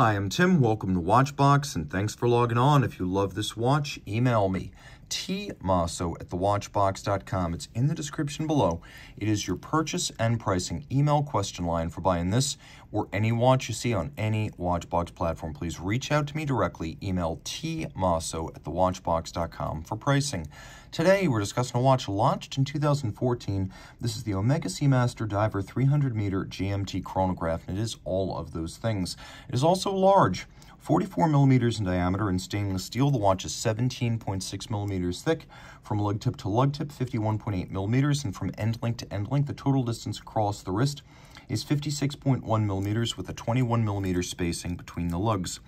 Hi, I'm Tim. Welcome to Watchbox, and thanks for logging on. If you love this watch, email me, tmosso at thewatchbox.com. It's in the description below. It is your purchase and pricing email question line for buying this or any watch you see on any Watchbox platform. Please reach out to me directly. Email tmosso at thewatchbox.com for pricing. Today, we're discussing a watch launched in 2014. This is the Omega Seamaster Diver 300 meter GMT chronograph, and it is all of those things. It is also large. 44 millimeters in diameter in stainless steel. The watch is 17.6 millimeters thick. From lug tip to lug tip, 51.8 millimeters, and from end link to end link, the total distance across the wrist is 56.1 millimeters with a 21 millimeter spacing between the lugs.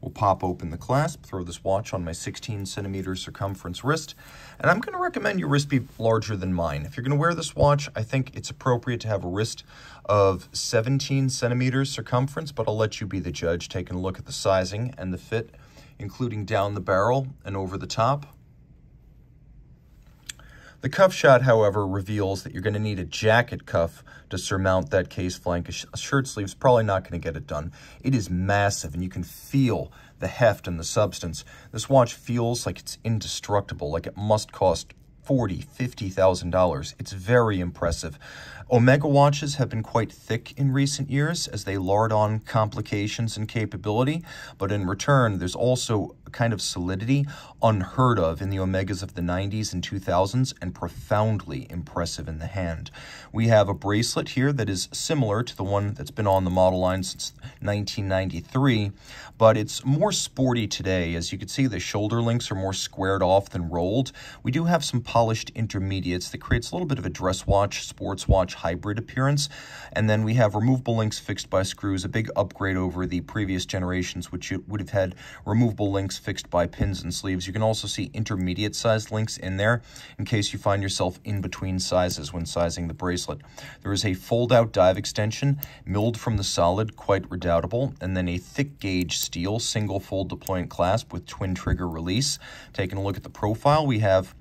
We'll pop open the clasp, throw this watch on my 16 centimeter circumference wrist, and I'm going to recommend your wrist be larger than mine. If you're going to wear this watch, I think it's appropriate to have a wrist of 17 centimeters circumference, but I'll let you be the judge, taking a look at the sizing and the fit, including down the barrel and over the top. The cuff shot, however, reveals that you're going to need a jacket cuff to surmount that case flank. A shirt sleeve is probably not going to get it done. It is massive, and you can feel the heft and the substance. This watch feels like it's indestructible, like it must cost forty, fifty thousand dollars. It's very impressive. Omega watches have been quite thick in recent years as they lard on complications and capability, but in return, there's also a kind of solidity unheard of in the Omegas of the 90s and 2000s and profoundly impressive in the hand. We have a bracelet here that is similar to the one that's been on the model line since 1993, but it's more sporty today. As you can see, the shoulder links are more squared off than rolled. We do have some polished intermediates that creates a little bit of a dress watch, sports watch hybrid appearance. And then we have removable links fixed by screws, a big upgrade over the previous generations, which would have had removable links fixed by pins and sleeves. You can also see intermediate sized links in there in case you find yourself in between sizes when sizing the bracelet. There is a fold out dive extension milled from the solid, quite redoubtable, and then a thick gauge steel single fold deployant clasp with twin trigger release. Taking a look at the profile, we have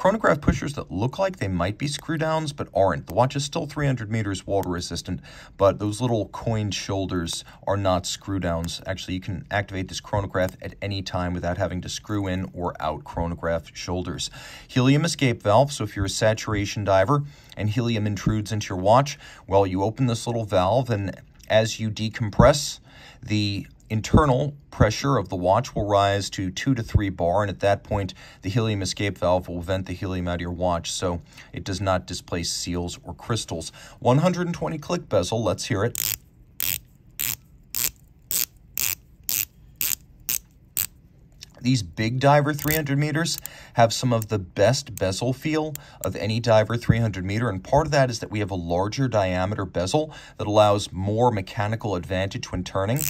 Chronograph pushers that look like they might be screw downs but aren't. The watch is still 300 meters water resistant, but those little coined shoulders are not screw downs. Actually, you can activate this chronograph at any time without having to screw in or out chronograph shoulders. Helium escape valve, so if you're a saturation diver and helium intrudes into your watch, well, you open this little valve and as you decompress, the internal pressure of the watch will rise to 2 to 3 bar, and at that point, the helium escape valve will vent the helium out of your watch so it does not displace seals or crystals. 120 click bezel, let's hear it. These big diver 300 meters have some of the best bezel feel of any diver 300 meter, and part of that is that we have a larger diameter bezel that allows more mechanical advantage when turning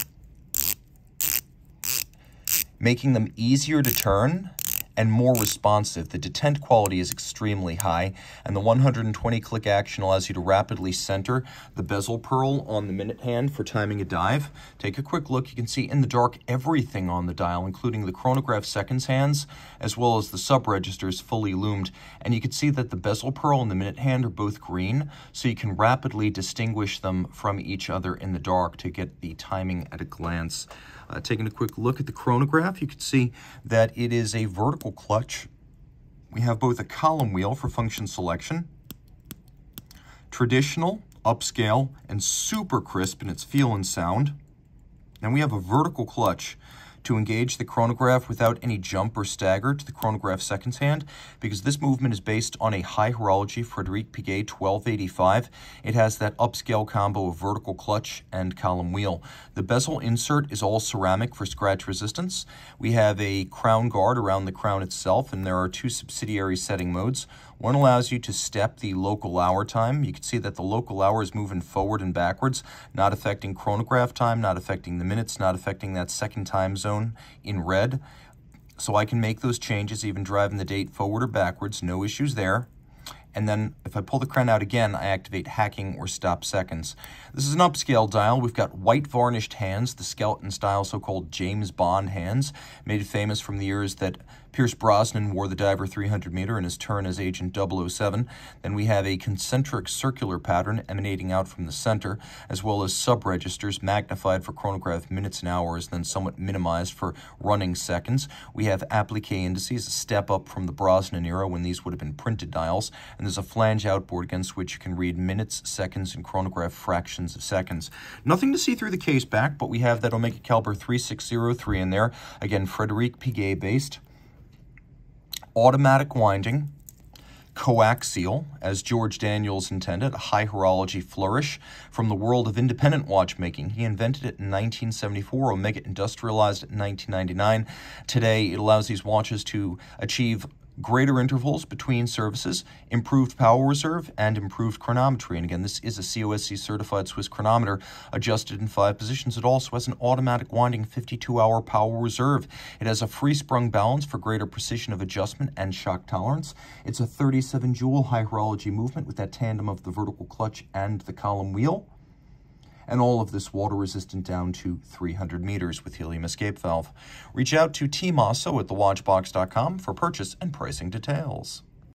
making them easier to turn and more responsive. The detent quality is extremely high, and the 120 click action allows you to rapidly center the bezel pearl on the minute hand for timing a dive. Take a quick look. You can see in the dark everything on the dial, including the chronograph seconds hands, as well as the sub registers fully loomed. And you can see that the bezel pearl and the minute hand are both green, so you can rapidly distinguish them from each other in the dark to get the timing at a glance. Uh, taking a quick look at the chronograph, you can see that it is a vertical clutch. We have both a column wheel for function selection, traditional, upscale, and super crisp in its feel and sound. And we have a vertical clutch to engage the chronograph without any jump or stagger to the chronograph seconds hand because this movement is based on a high horology Frederic Piguet 1285. It has that upscale combo of vertical clutch and column wheel. The bezel insert is all ceramic for scratch resistance. We have a crown guard around the crown itself and there are two subsidiary setting modes. One allows you to step the local hour time. You can see that the local hour is moving forward and backwards, not affecting chronograph time, not affecting the minutes, not affecting that second time zone in red. So I can make those changes, even driving the date forward or backwards, no issues there. And then if I pull the crown out again, I activate hacking or stop seconds. This is an upscale dial. We've got white varnished hands, the skeleton style so-called James Bond hands, made famous from the years that Pierce Brosnan wore the diver 300 meter in his turn as Agent 007. Then we have a concentric circular pattern emanating out from the center, as well as sub-registers magnified for chronograph minutes and hours, then somewhat minimized for running seconds. We have applique indices, a step up from the Brosnan era when these would have been printed dials, and there's a flange outboard against which you can read minutes, seconds, and chronograph fractions of seconds. Nothing to see through the case back, but we have that Omega Caliber 3603 in there. Again, Frederic Piguet based. Automatic winding, coaxial, as George Daniels intended, a high horology flourish from the world of independent watchmaking. He invented it in 1974, Omega industrialized it in 1999. Today, it allows these watches to achieve greater intervals between services, improved power reserve, and improved chronometry. And again, this is a COSC certified Swiss chronometer adjusted in five positions. It also has an automatic winding 52 hour power reserve. It has a free sprung balance for greater precision of adjustment and shock tolerance. It's a 37 jewel high horology movement with that tandem of the vertical clutch and the column wheel and all of this water resistant down to 300 meters with helium escape valve. Reach out to T. Mosso at thewatchbox.com for purchase and pricing details.